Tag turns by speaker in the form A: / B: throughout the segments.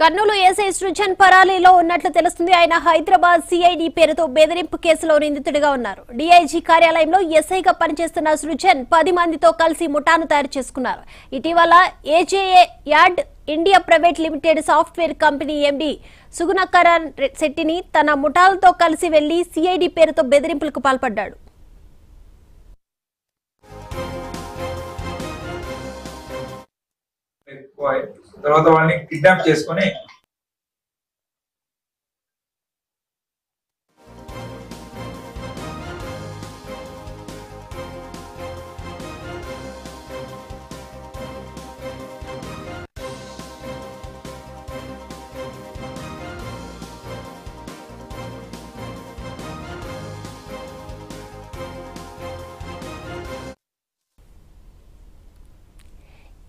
A: Kurnool SI Srujan పరాలీలో ఉన్నట్లు తెలుస్తుంది. ఆయన హైదరాబాద్ సిఐడి పేరుతో బెదిరింపు కేసులో నిందితుడిగా ఉన్నారు. డీఐజీ కార్యాలయంలో ఎస్ఐగా పనిచేస్తున్న సృజన్ పది మందితో కలిసి ముఠాను తయారు చేసుకున్నారు. ఇటీవల AJA ad India private limited software company MD Sugunakaran శెట్టిని తన ముఠాలతో కలిసి వెళ్ళి సిఐడి పేరుతో బెదిరింపులకు పాల్పడ్డాడు.
B: ఎక్కువ తర్వాత వాళ్ళని కిడ్నాప్ చేసుకొని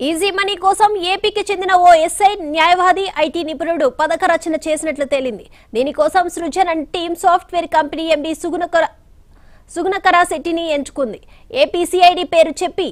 A: ఈజీ మనీ కోసం ఏపీకి చెందిన ఓ ఎస్ఐ న్యాయవాది ఐటీ నిపుణుడు పథక రచన చేసినట్లు తేలింది. దీనికోసం Srujan and team software company MD Sugunakar Sugunakar శెట్టిని ఎంచుకుంది. ఏపీసీఐడి పేరు చెప్పి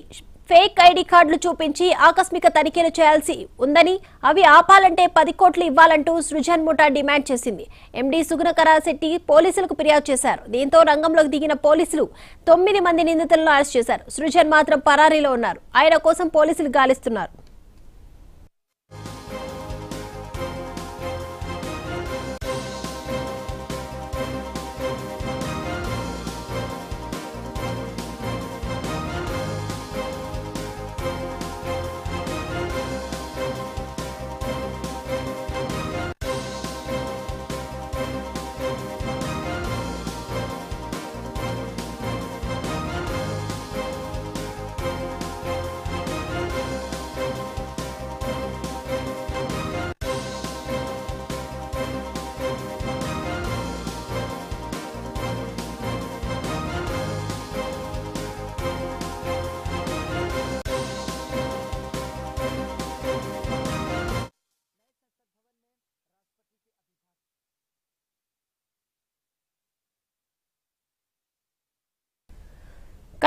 A: ఫేక్ ఐడి కార్డులు చూపించి ఆకస్మిక తనిఖీలు చేయాల్సి ఉందని అవి ఆపాలంటే పది కోట్లు ఇవ్వాలంటూ సృజన్ ముఠా డిమాండ్ చేసింది. ఎండీ సుగుణకరాశెట్టి పోలీసులకు ఫిర్యాదు చేశారు. దీంతో రంగంలోకి దిగిన పోలీసులు తొమ్మిది మంది నిందితులను అరెస్ట్ చేశారు. సృజన్ మాత్రం పరారీలో ఉన్నారు. ఆయన కోసం పోలీసులు గాలిస్తున్నారు.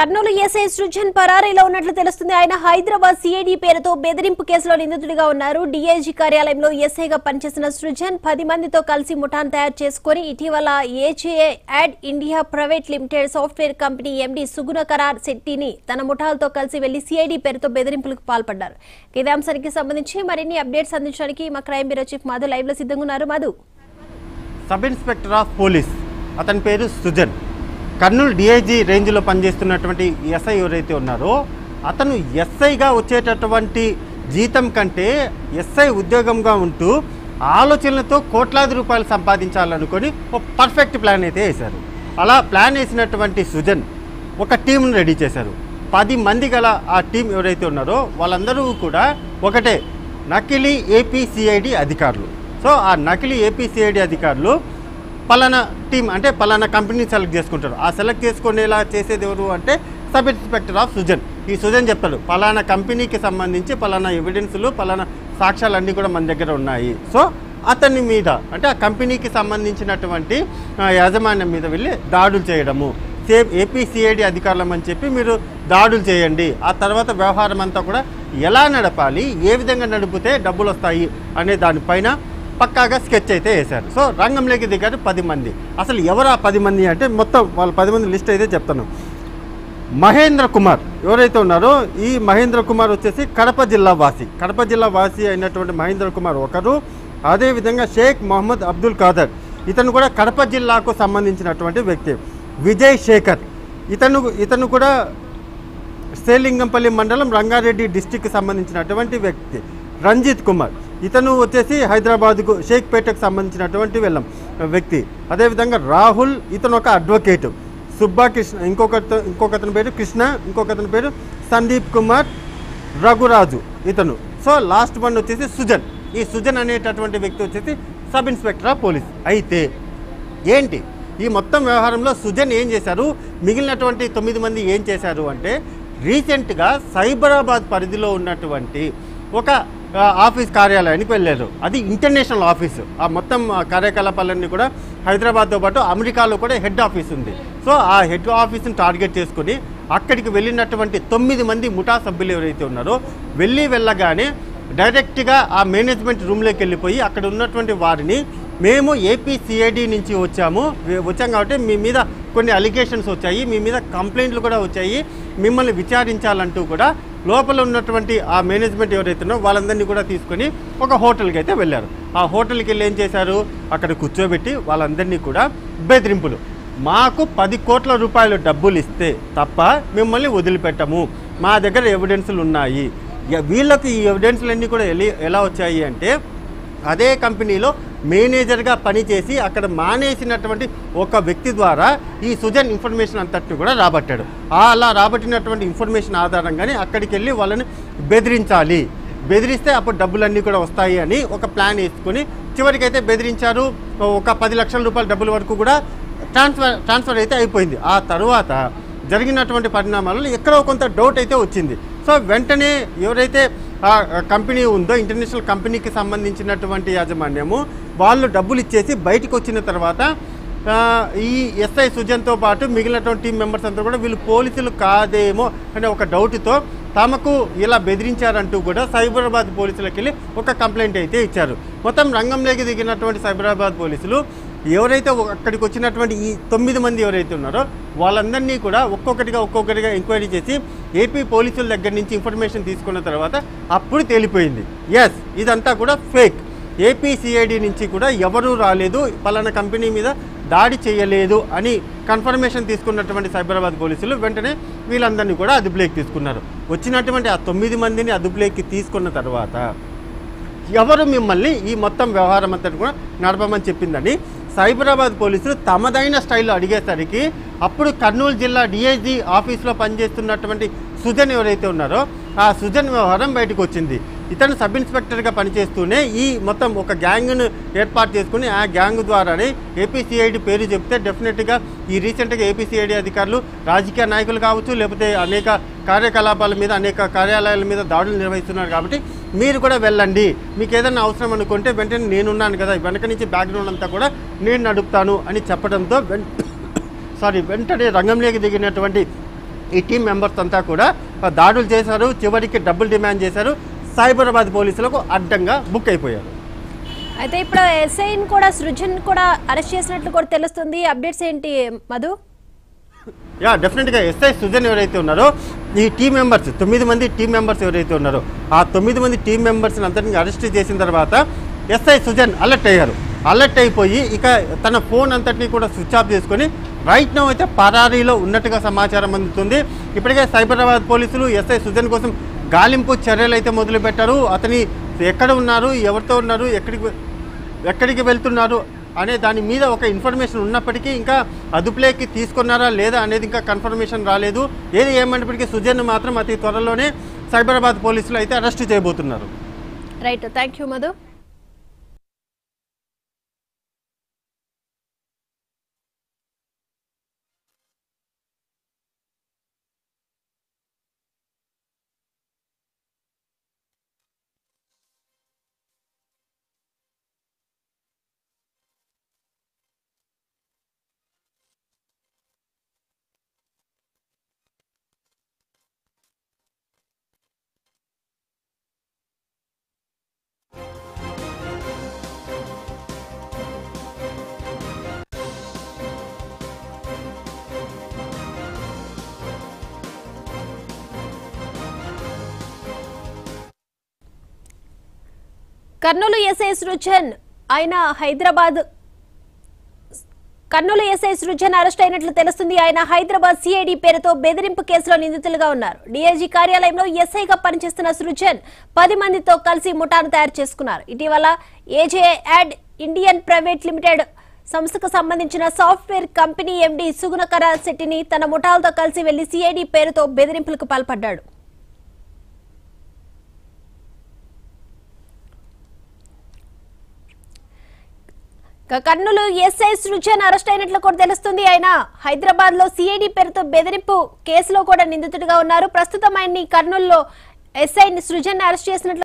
A: కర్నూలు ఎస్ఐ సృజన్ పరారీలో ఉన్నట్లు తెలుస్తుంది. ఆయన హైదరాబాద్ సిఐడి పేరుతో బెదిరింపు కేసులో నిందితుడిగా ఉన్నారు. డిఐజీ కార్యాలయంలో ఎస్ఐగా పనిచేసిన సృజన్ పది మందితో కలిసి ముఠాన్ తయారు చేసుకుని ఇటీవల AJA ad India private limited software company MD సుగుణకరార్ శెట్టిని తన ముఠాలతో కలిసి వెళ్ళి సిఐడి పేరుతో బెదిరింపులకు పాల్పడ్డారు. ఇదే అంశానికి సంబంధించి మరిన్ని అప్డేట్స్ అందించడానికి మా క్రైమ్ బ్యూరో చీఫ్ మధు లైవ్లో సిద్ధంగా ఉన్నారు. Madhu.
C: Sub inspector of police. అతని పేరు సుజన్. కర్నూలు డిఐజీ రేంజ్లో పనిచేస్తున్నటువంటి ఎస్ఐ ఎవరైతే ఉన్నారో అతను ఎస్ఐగా వచ్చేటటువంటి జీతం కంటే ఎస్ఐ ఉద్యోగంగా ఉంటూ ఆలోచనలతో కోట్లాది రూపాయలు సంపాదించాలనుకొని ఒక పర్ఫెక్ట్ ప్లాన్ అయితే వేశారు. అలా ప్లాన్ వేసినటువంటి సుజన్ ఒక టీంను రెడీ చేశారు. పది మంది గల ఆ టీం ఎవరైతే ఉన్నారో వాళ్ళందరూ కూడా ఒకటే నకిలీ ఏపీసీఐడి అధికారులు. సో ఆ నకిలీ ఏపీసీఐడి అధికారులు పలానా టీం అంటే పలానా కంపెనీ సెలెక్ట్ చేసుకుంటారు. ఆ సెలెక్ట్ చేసుకునేలా చేసేది ఎవరు అంటే సబ్ ఇన్స్పెక్టర్ ఆఫ్ సుజన్. ఈ సుజన్ చెప్తాడు పలానా కంపెనీకి సంబంధించి పలానా ఎవిడెన్స్లు పలానా సాక్ష్యాలు అన్నీ కూడా మన దగ్గర ఉన్నాయి. సో అతని మీద అంటే ఆ కంపెనీకి సంబంధించినటువంటి యాజమాన్యం మీద వెళ్ళి దాడులు చేయడము. సేమ్ ఏపీసీఐడి అధికారులం అని చెప్పి మీరు దాడులు చేయండి. ఆ తర్వాత వ్యవహారం అంతా కూడా ఎలా నడపాలి ఏ విధంగా నడిపితే డబ్బులు వస్తాయి అనే దానిపైన పక్కాగా స్కెచ్ అయితే వేశారు. సో రంగంలోకి దిగారు పది మంది. అసలు ఎవరు ఆ పది మంది అంటే మొత్తం వాళ్ళ పది మంది లిస్ట్ అయితే చెప్తాను. మహేంద్ర కుమార్ ఎవరైతే ఉన్నారో ఈ మహేంద్ర కుమార్ వచ్చేసి కడప జిల్లా వాసి. కడప జిల్లా వాసి అయినటువంటి మహేంద్ర కుమార్ ఒకరు అదేవిధంగా షేక్ మొహమ్మద్ అబ్దుల్ ఖాదర్. ఇతను కూడా కడప జిల్లాకు సంబంధించినటువంటి వ్యక్తి. విజయ్ శేఖర్. ఇతను ఇతను కూడా శ్రీలింగంపల్లి మండలం రంగారెడ్డి డిస్టిక్కి సంబంధించినటువంటి వ్యక్తి. రంజిత్ కుమార్. ఇతను వచ్చేసి హైదరాబాద్కు షేక్పేటకు సంబంధించినటువంటి వెళ్ళం వ్యక్తి. అదేవిధంగా రాహుల్ ఇతను ఒక అడ్వకేటు. సుబ్బా కృష్ణ ఇంకొక ఇంకొకతని పేరు కృష్ణ ఇంకొకతని పేరు సందీప్ కుమార్ రఘురాజు ఇతను. సో లాస్ట్ వన్ వచ్చేసి సుజన్. ఈ సుజన్ అనేటటువంటి వ్యక్తి వచ్చేసి సబ్ ఇన్స్పెక్టర్ ఆఫ్ పోలీస్. అయితే ఏంటి? ఈ మొత్తం వ్యవహారంలో సుజన్ ఏం చేశారు? మిగిలినటువంటి తొమ్మిది మంది ఏం చేశారు అంటే రీసెంట్గా సైబరాబాద్ పరిధిలో ఉన్నటువంటి ఒక ఆఫీస్ కార్యాలయానికి వెళ్ళారు అది ఇంటర్నేషనల్ ఆఫీసు. ఆ మొత్తం కార్యకలాపాలన్నీ కూడా హైదరాబాద్తో పాటు అమెరికాలో కూడా హెడ్ ఆఫీస్ ఉంది. సో ఆ హెడ్ ఆఫీస్ని టార్గెట్ చేసుకుని అక్కడికి వెళ్ళినటువంటి తొమ్మిది మంది ముఠా సభ్యులు ఎవరైతే ఉన్నారో వెళ్ళి వెళ్ళగానే డైరెక్ట్గా ఆ మేనేజ్మెంట్ రూమ్లోకి వెళ్ళిపోయి అక్కడ ఉన్నటువంటి వారిని మేము ఏపీ సిఐడి నుంచి వచ్చాము. వచ్చాం కాబట్టి మీ మీద కొన్ని అలిగేషన్స్ వచ్చాయి మీ మీద కంప్లైంట్లు కూడా వచ్చాయి. మిమ్మల్ని విచారించాలంటూ కూడా లోపల ఉన్నటువంటి ఆ మేనేజ్మెంట్ ఎవరైతేనో వాళ్ళందరినీ కూడా తీసుకొని ఒక హోటల్కి అయితే వెళ్ళారు. ఆ హోటల్కి వెళ్ళి ఏం చేశారు? అక్కడ కూర్చోబెట్టి వాళ్ళందరినీ కూడా బెదిరింపులు. మాకు పది కోట్ల రూపాయలు డబ్బులు ఇస్తే తప్ప మిమ్మల్ని వదిలిపెట్టము. మా దగ్గర ఎవిడెన్సులు ఉన్నాయి. వీళ్ళకి ఈ ఎవిడెన్స్లన్నీ కూడా ఎలా వచ్చాయి అంటే అదే కంపెనీలో మేనేజర్గా పనిచేసి అక్కడ మానేసినటువంటి ఒక వ్యక్తి ద్వారా ఈ సుజన్ ఇన్ఫర్మేషన్ అంతటిని కూడా రాబట్టాడు. అలా రాబట్టినటువంటి ఇన్ఫర్మేషన్ ఆధారంగానే అక్కడికి వెళ్ళి వాళ్ళని బెదిరించాలి. బెదిరిస్తే అప్పుడు డబ్బులన్నీ కూడా వస్తాయి అని ఒక ప్లాన్ వేసుకొని చివరికైతే బెదిరించారు. ఒక పది లక్షల రూపాయల డబ్బుల వరకు కూడా ట్రాన్స్ఫర్ ట్రాన్స్ఫర్ అయితే అయిపోయింది. ఆ తర్వాత జరిగినటువంటి పరిణామాలలో ఎక్కడో కొంత డౌట్ అయితే వచ్చింది. సో వెంటనే ఎవరైతే ఆ కంపెనీ ఉందో ఇంటర్నేషనల్ కంపెనీకి సంబంధించినటువంటి యాజమాన్యము వాళ్ళు డబ్బులు ఇచ్చేసి బయటకు వచ్చిన తర్వాత ఈ ఎస్ఐ సుజన్తో పాటు మిగిలినటువంటి టీం మెంబర్స్ అంతా కూడా వీళ్ళు పోలీసులు కాదేమో అనే ఒక డౌట్తో తమకు ఇలా బెదిరించారంటూ కూడా సైబరాబాద్ పోలీసులకు వెళ్ళి ఒక కంప్లైంట్ అయితే ఇచ్చారు. మొత్తం రంగంలోకి దిగినటువంటి సైబరాబాద్ పోలీసులు ఎవరైతే అక్కడికి వచ్చినటువంటి ఈ తొమ్మిది మంది ఎవరైతే ఉన్నారో వాళ్ళందరినీ కూడా ఒక్కొక్కటిగా ఒక్కొక్కటిగా ఎంక్వైరీ చేసి ఏపీ పోలీసుల దగ్గర నుంచి ఇన్ఫర్మేషన్ తీసుకున్న తర్వాత అప్పుడు తేలిపోయింది. ఎస్ ఇదంతా కూడా ఫేక్ ఏపీసీఐడి నుంచి కూడా ఎవరూ రాలేదు పలానా కంపెనీ మీద దాడి చేయలేదు అని కన్ఫర్మేషన్ తీసుకున్నటువంటి సైబరాబాద్ పోలీసులు వెంటనే వీళ్ళందరినీ కూడా అదుపులోకి తీసుకున్నారు. వచ్చినటువంటి ఆ తొమ్మిది మందిని అదుపులోకి తీసుకున్న తర్వాత ఎవరు మిమ్మల్ని ఈ మొత్తం వ్యవహారం అంతా కూడా నడపమని చెప్పిందని సైబరాబాద్ పోలీసులు తమదైన స్టైల్లో అడిగేసరికి అప్పుడు కర్నూలు జిల్లా డిఐజీ ఆఫీస్లో పనిచేస్తున్నటువంటి సుజన్ ఎవరైతే ఉన్నారో ఆ సుజన్ వ్యవహారం బయటకు వచ్చింది. ఇతను సబ్ ఇన్స్పెక్టర్గా పనిచేస్తూనే ఈ మొత్తం ఒక గ్యాంగ్ను ఏర్పాటు చేసుకుని ఆ గ్యాంగ్ ద్వారానే ఏపీసీఐడి పేరు చెప్తే డెఫినెట్గా ఈ రీసెంట్గా ఏపీసీఐడి అధికారులు రాజకీయ నాయకులు కావచ్చు లేకపోతే అనేక కార్యకలాపాల మీద అనేక కార్యాలయాల మీద దాడులు నిర్వహిస్తున్నారు కాబట్టి మీరు కూడా వెళ్ళండి. మీకు ఏదైనా అవసరం అనుకుంటే వెంటనే నేనున్నాను కదా వెనక నుంచి బ్యాక్గ్రౌండ్ అంతా కూడా నేను నడుపుతాను అని చెప్పడంతో సారీ వెంటనే రంగంలోకి దిగినటువంటి ఈ టీం మెంబర్స్ అంతా కూడా దాడులు చేశారు చివరికి డబ్బులు డిమాండ్ చేశారు. సైబరాబాద్ పోలీసులకు అడ్డంగా బుక్ అయిపోయారు.
A: అయితే ఇప్పుడు ఎస్ఐని కూడా సృజన్ కూడా అరెస్ట్ చేసినట్లు కూడా తెలుస్తుంది. అప్డేట్స్ ఏంటి మధు?
C: యా డెఫినెట్గా ఎస్ఐ సుజన్ ఎవరైతే ఉన్నారో ఈ టీం మెంబర్స్ తొమ్మిది మంది టీం మెంబర్స్ ఎవరైతే ఉన్నారో ఆ తొమ్మిది మంది టీం మెంబర్స్ని అందరినీ అరెస్ట్ చేసిన తర్వాత ఎస్ఐ సుజన్ అలర్ట్ అయ్యారు. అలర్ట్ అయిపోయి ఇక తన ఫోన్ అంతటినీ కూడా స్విచ్ ఆఫ్ చేసుకొని రైట్ నో అయితే పరారీలో ఉన్నట్టుగా సమాచారం అందుతుంది. ఇప్పటికే సైబరాబాద్ పోలీసులు ఎస్ఐ సుజన్ కోసం గాలింపు చర్యలు అయితే మొదలుపెట్టారు. అతని ఎక్కడ ఉన్నారు ఎవరితో ఉన్నారు ఎక్కడికి ఎక్కడికి వెళ్తున్నారు అనే దాని మీద ఒక ఇన్ఫర్మేషన్ ఉన్నప్పటికీ ఇంకా అదుపులోకి తీసుకున్నారా లేదా అనేది ఇంకా కన్ఫర్మేషన్ రాలేదు. ఏది ఏమైనప్పటికీ సుజన్ మాత్రం అతి త్వరలోనే సైబరాబాద్ పోలీసులు అయితే అరెస్ట్ చేయబోతున్నారు.
A: Right. Thank you Madhu. Kurnool SI Srujan ఆయన హైదరాబాద్. కర్నూలు ఎస్ఐ సృజన్ అరెస్ట్ అయినట్లు తెలుస్తుంది. ఆయన హైదరాబాద్ సిఐడి పేరుతో బెదిరింపు కేసులో నిందితులుగా ఉన్నారు. డిఐజీ కార్యాలయంలో ఎస్ఐగా పనిచేస్తున్న సృజన్ పది మందితో కలిసి ముఠాను తయారు చేసుకున్నారు. ఇటీవల AJ and Indian private limited సంస్థకు సంబంధించిన సాఫ్ట్వేర్ కంపెనీ ఎండీ సుగుణకర శెట్టిని తన ముఠాలతో కలిసి వెళ్ళి సిఐడి పేరుతో బెదిరింపులకు పాల్పడ్డాడు. కర్నూలు ఎస్ఐ సృజన్ అరెస్ట్ అయినట్లు కూడా తెలుస్తుంది. ఆయన హైదరాబాద్లో సిఐడి పేరుతో బెదిరింపు కేసులో కూడా నిందితుడిగా ఉన్నారు. ప్రస్తుతం ఆయన్ని కర్నూలులో ఎస్ఐ సృజన్ అరెస్ట్ చేసినట్లు